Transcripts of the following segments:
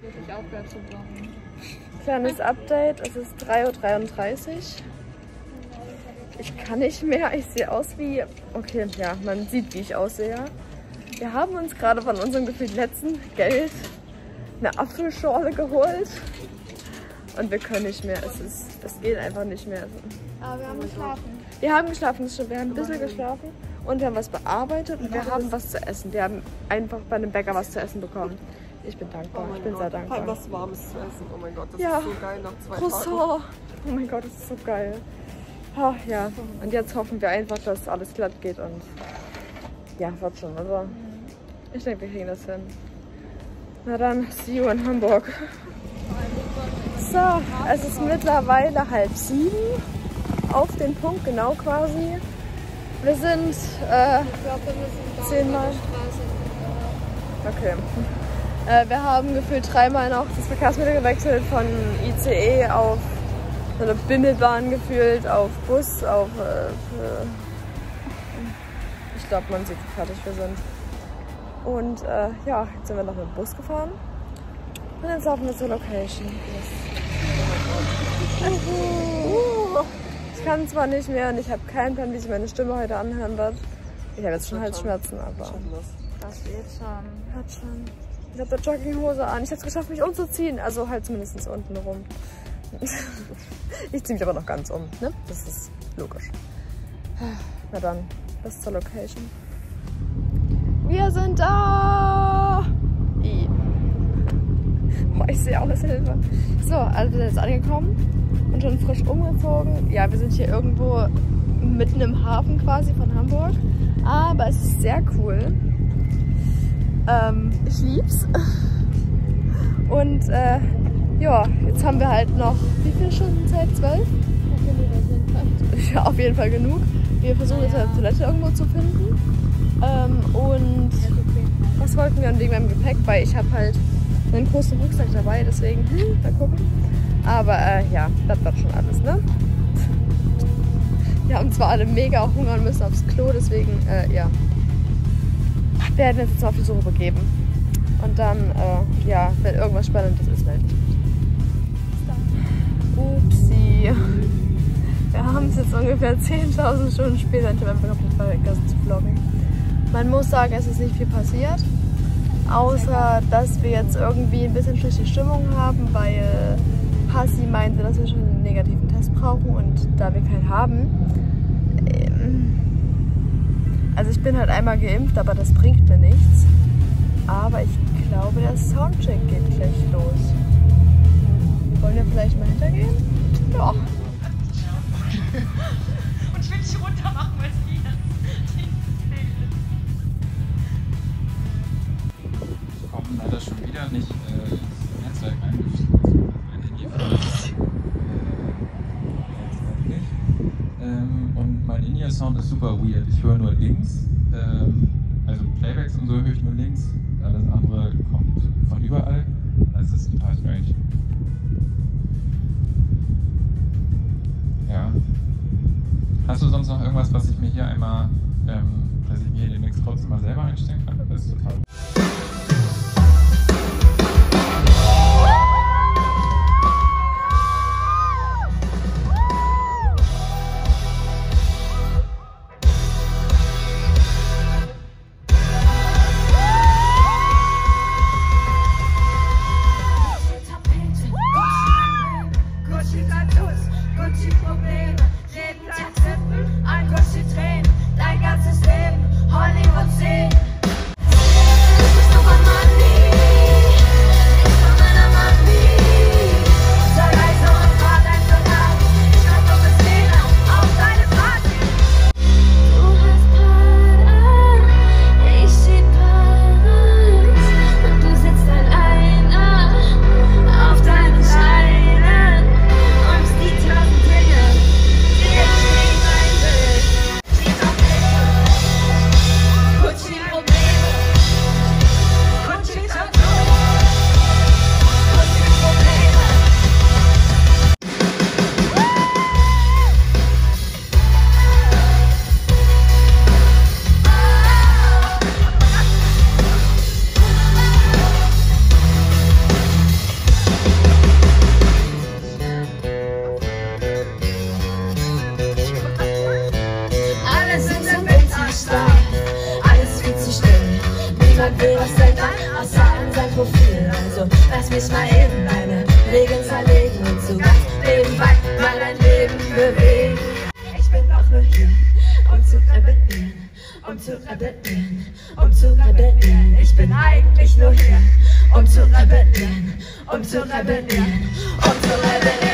Wirklich aufgehört zu brauchen. Kleines Update, es ist 3.33 Uhr. Ich kann nicht mehr, ich sehe aus wie... Okay, ja, man sieht, wie ich aussehe. Wir haben uns gerade von unserem gefühlt letzten Geld eine Apfelschorle geholt. Und wir können nicht mehr, es, ist, es geht einfach nicht mehr. Aber wir haben geschlafen. Wir haben geschlafen, das stimmt. Wir haben ein bisschen geschlafen und wir haben was bearbeitet und wir haben was zu essen. Wir haben einfach bei einem Bäcker was zu essen bekommen. Ich bin dankbar, ich bin sehr dankbar. Was Warmes zu essen. Oh mein Gott, das Ja. ist so geil nach zwei Tagen. Croissant. Oh mein Gott, das ist so geil. Ah, ja, und jetzt hoffen wir einfach, dass alles glatt geht und ja, wird schon. Also, ich denke, wir kriegen das hin. Na dann, see you in Hamburg. So, es ist mittlerweile halb sieben. Auf den Punkt, genau quasi. Wir sind, äh, Zehnmal. Okay. Äh, wir haben gefühlt dreimal noch das Verkehrsmittel gewechselt von ICE auf so eine Bimmelbahn gefühlt, auf Bus, auf. Äh, ich glaube, man sieht, wie fertig wir sind. Und äh, ja, jetzt sind wir noch mit dem Bus gefahren. Und jetzt laufen wir zur Location. Uhu. Ich kann zwar nicht mehr und ich habe keinen Plan, wie sich meine Stimme heute anhören wird. Ich habe jetzt schon Halsschmerzen, aber. Wird schon. Hat schon. Ich da Jogginghose an. Ich habe es geschafft, mich umzuziehen. Also halt zumindest unten rum. ich ziehe mich aber noch ganz um, ne? Das ist logisch. Na dann, bis zur Location. Wir sind da! I. Boah, ich sehe alles Hilfe. So, also wir sind jetzt angekommen und schon frisch umgezogen. Ja, wir sind hier irgendwo mitten im Hafen quasi von Hamburg. Aber es ist sehr cool. Ähm, ich lieb's. Und äh, ja, jetzt haben wir halt noch, wie viele Stunden Zeit? Zwölf? Ja, auf jeden Fall genug. Wir versuchen jetzt eine Toilette irgendwo zu finden. Ähm, und was wollten wir? Wegen meinem Gepäck, weil ich habe halt einen großen Rucksack dabei, deswegen, hm, mal gucken. Aber äh, ja, das wird schon alles, ne? Wir haben zwar alle mega Hunger und müssen aufs Klo, deswegen, äh, ja. Werden jetzt auf die Suche begeben. Und dann, äh, ja, wenn irgendwas Spannendes ist, melde ich mich. Upsi. Wir haben es jetzt ungefähr 10.000 Stunden später. Ich habe einfach komplett vergessen zu vloggen. Man muss sagen, es ist nicht viel passiert. Außer, dass wir jetzt irgendwie ein bisschen schlechte Stimmung haben, weil Hassi meinte, dass wir schon einen negativen Test brauchen und da wir keinen haben. Also ich bin halt einmal geimpft, aber das bringt mir nichts. Aber ich glaube, der Soundcheck geht gleich los. Wollen wir vielleicht mal hintergehen? Ja. Und ich will dich runter machen, weil es hier Wir kommen leider schon wieder nicht äh, ins Netzwerk eingefügt. Mein Handy äh, jetzt nicht. Ähm, und mein In-Ear-Sound ist super weird. Ich höre nur links. Ähm, also Playbacks und so höre ich nur links. Alles andere kommt von überall. Das ist total strange. Ja. Hast du sonst noch irgendwas, was ich mir hier einmal, ähm, dass ich mir den Mix trotzdem mal selber einstellen kann? Das ist total. for you. Und zu rebellieren, und zu rebellieren, und zu rebellieren. Ich bin eigentlich nur hier. Und zu rebellieren, und zu rebellieren, und zu rebellieren.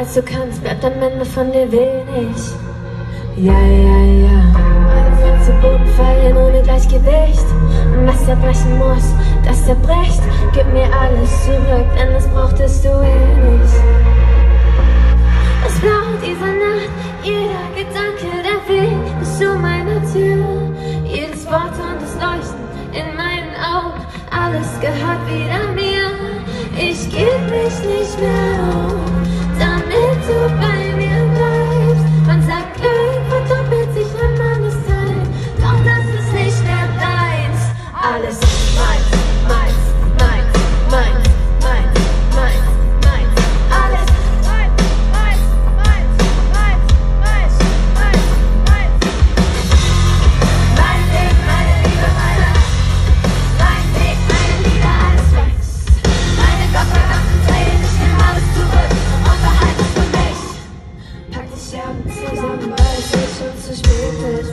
als du kannst, bleibt am Ende von dir wenig. Ja, ja, ja. Alle sind zu Boden fallen ohne Gleichgewicht. Und was zerbrechen muss, das zerbricht. Gib mir alles zurück, denn das brauchtest du eh nicht. Es braucht diese Nacht, jeder Gedanke, der Weg bis zu meiner Tür. Jedes Wort und das Leuchten in meinen Augen, alles gehört wieder mir. Ich geb mich nicht mehr. zu spät ist.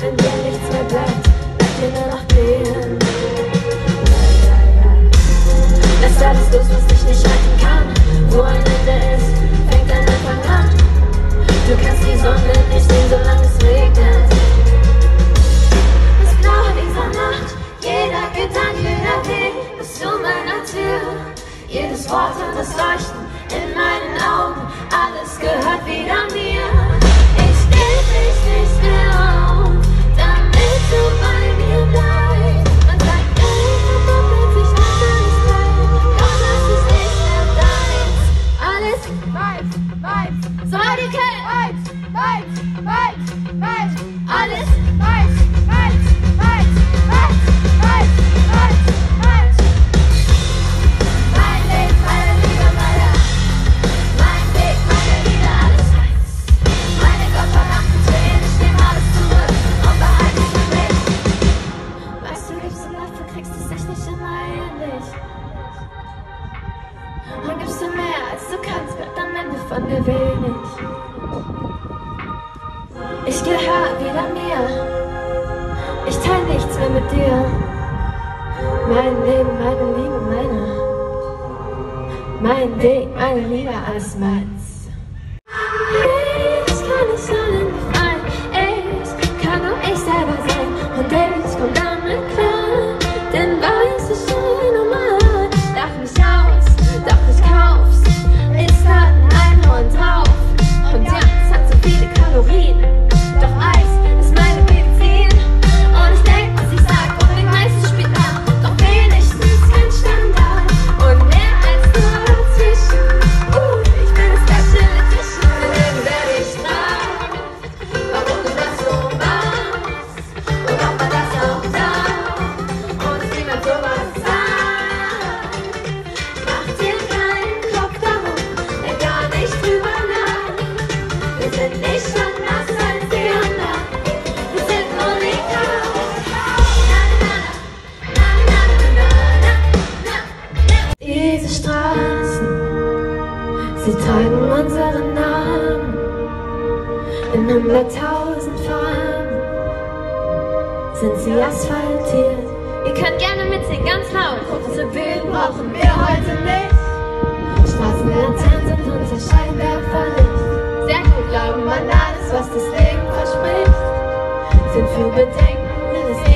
Wenn dir nichts mehr bleibt, bleibt dir nur noch gehen. Lass alles los, was dich nicht halten kann. Wo ein Ende ist, fängt ein Anfang an. Du kannst die Sonne nicht solange es regnet. Das Blaue dieser Nacht, jeder Gedanke, jeder Weg bis zu meiner Tür. Jedes Wort und das Leuchten. Gehört wieder mir. Ich teile nichts mehr mit dir. Mein Leben, meine Liebe, meine. Mein Ding, meine Liebe, alles meins. Glauben alles, was das Leben verspricht, sind für Bedenken des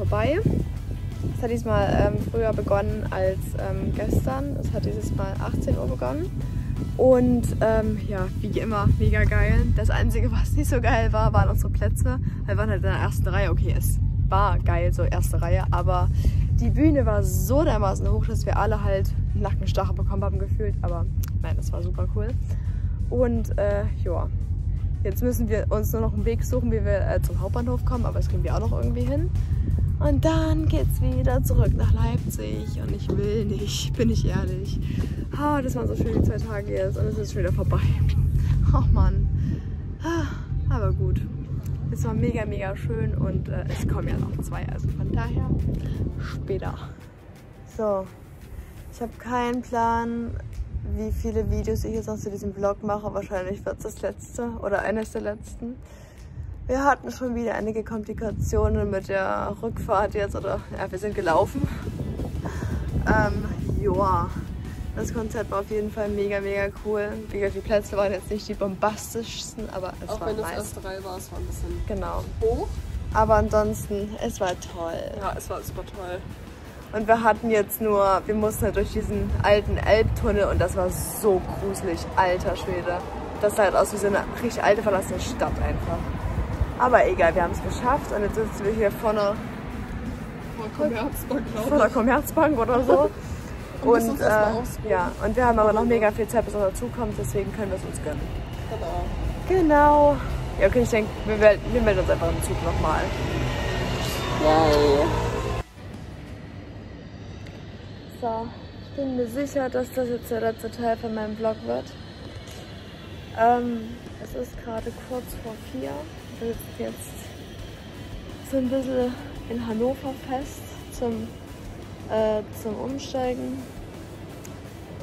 vorbei. Es hat diesmal ähm, früher begonnen als ähm, gestern. Es hat dieses Mal 18 Uhr begonnen. Und ähm, ja, wie immer, mega geil. Das Einzige, was nicht so geil war, waren unsere Plätze. Wir waren halt in der ersten Reihe. Okay, es war geil, so erste Reihe. Aber die Bühne war so dermaßen hoch, dass wir alle halt Nackenstache bekommen haben gefühlt. Aber nein, das war super cool. Und äh, ja, jetzt müssen wir uns nur noch einen Weg suchen, wie wir äh, zum Hauptbahnhof kommen. Aber das kriegen wir auch noch irgendwie hin. Und dann geht's wieder zurück nach Leipzig. Und ich will nicht, bin ich ehrlich. Ah, das waren so schöne zwei Tage jetzt und es ist schon wieder vorbei. Ach Mann. Aber gut. Es war mega, mega schön und äh, es kommen ja noch zwei. Also von daher später. So, ich habe keinen Plan, wie viele Videos ich jetzt noch zu diesem Vlog mache. Wahrscheinlich wird es das letzte oder eines der letzten. Wir hatten schon wieder einige Komplikationen mit der Rückfahrt jetzt oder ja, wir sind gelaufen. Ähm, joa. Das Konzert war auf jeden Fall mega, mega cool. Wie gesagt, die Plätze waren jetzt nicht die bombastischsten, aber es Auch war wenn das nice. erste Reihe war, es war ein bisschen Genau. hoch. Aber ansonsten, es war toll. Ja, es war super toll. Und wir hatten jetzt nur, wir mussten halt durch diesen alten Elbtunnel und das war so gruselig, alter Schwede. Das sah halt aus wie so eine richtig alte verlassene Stadt einfach. Aber egal, wir haben es geschafft und jetzt sitzen wir hier vorne Vor Commerzbank, vor der Commerzbank oder so. Und Und äh, ja, und wir haben aber noch mega viel Zeit, bis er dazukommt, deswegen können wir es uns gönnen. Genau. Genau. Ja, okay, ich denke, wir, wir melden uns einfach im Zug nochmal. Yay. So, ich bin mir sicher, dass das jetzt der letzte Teil von meinem Vlog wird. Ähm, es ist gerade kurz vor vier. Wir jetzt so ein bisschen in Hannover fest zum, äh, zum Umsteigen.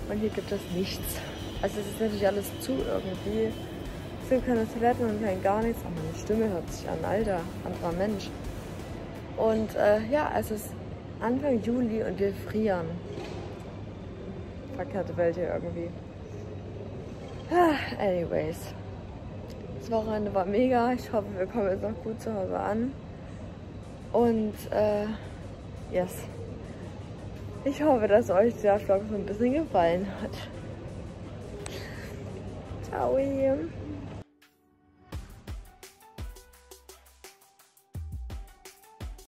Und hier gibt es nichts. Also es ist natürlich alles zu irgendwie. Es gibt keine Toiletten und kein gar nichts. Aber meine Stimme hört sich an, alter, anderer Mensch. Und äh, ja, es ist Anfang Juli und wir frieren. Verkehrte Welt hier irgendwie. Ah, Anyways. Das Wochenende war mega. Ich hoffe, wir kommen jetzt noch gut zu Hause an. Und äh, yes. Ich hoffe, dass euch der Vlog so ein bisschen gefallen hat. Ciao.